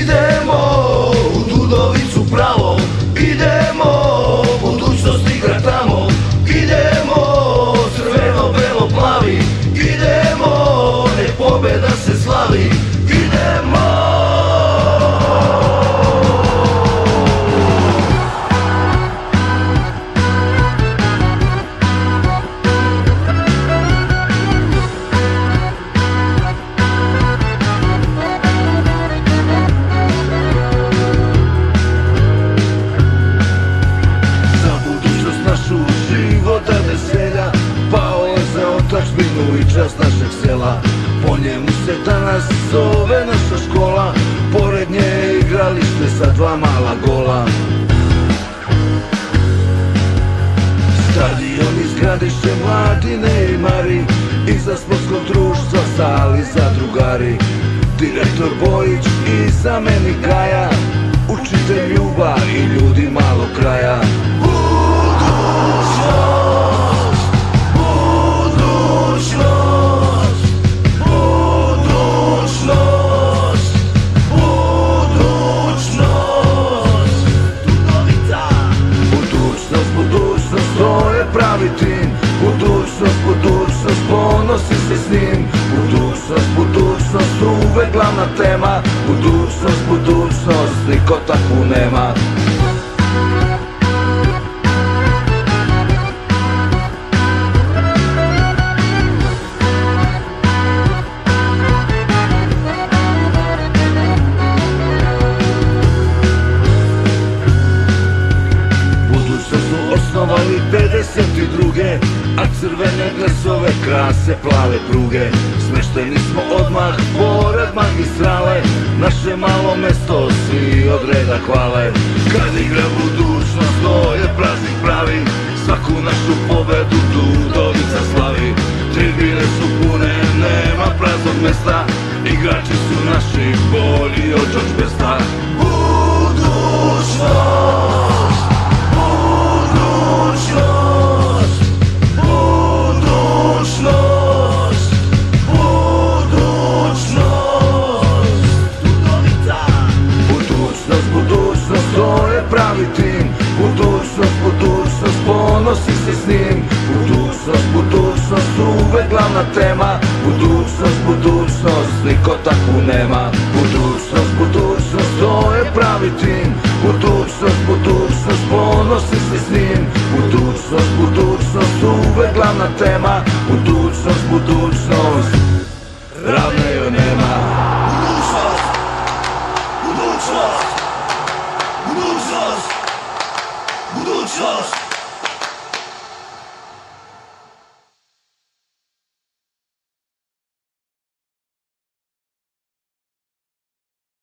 Idemo u Dudovicu pravo Idemo otačbinu i čast našeg sela. Po njemu se danas zove naša škola. Pored nje je igralište sa dva mala gola. Stadion izgradiše mladine i mari. Iza sportskog društva stali zadrugari Direktor Bojić i zamenik Gaja. Učitelj Ljuba i ljudi malog kraja pravi tim. Budućnost, budućnost, ponosi se s njim. Budućnost, budućnost, uvek glavna tema. Budućnost, budućnost, niko takvu nema crvene glasove krase plave pruge. Smešteni smo odmah pored magistrale. Naše malo mesto svi od reda hvale. Kad igra budućnost to je praznik pravi. Svaku našu pobedu Dudovica slavi. Tribine su pune, nema praznog mesta. Igrači su naši bolji Budućnost, budućnost, ponosi se s njim. Budućnost, budućnost, uvek glavna tema. Budućnost, budućnost, niko takvu nema. Budućnost, budućnost, to je pravi tim Budućnost, budućnost, ponosi se s njim. Budućnost, budućnost, uvek glavna tema. Budućnost, budućnost